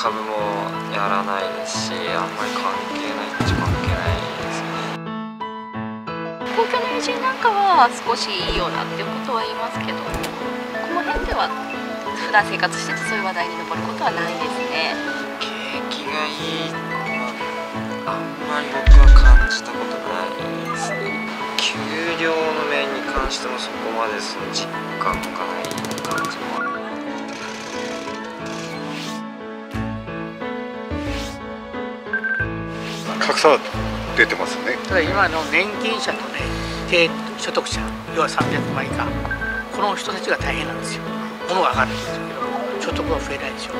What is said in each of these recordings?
株もやらないですしあんまり関係ないっちゃ関係ないですね公共の友人なんかは少しいいよなってことは言いますけどこの辺では普段生活しててそういう話題に上ることはないですね。景気がいいあんまり僕は感じたことないですね。給料の面に関してもそこまでその実感がない感じ格差は出てますね。ただ今の年金者とね低所得者要は300万以下この人たちが大変なんですよ。物が上がるんですけど所得は増えないでしょ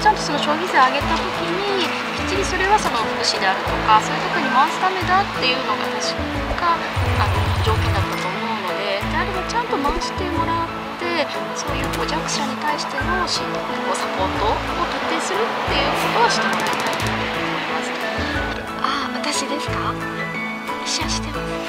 ちゃんとその消費税上げた時にきっちりそれはその福祉であるとかそういうとこに回すためだっていうのが確かあの条件だったと思うのでであればちゃんと回してもらってそういうこう弱対してのしこうサポートを徹底するっていうことはしてもらいたいと思います。あ私ですか？一緒してます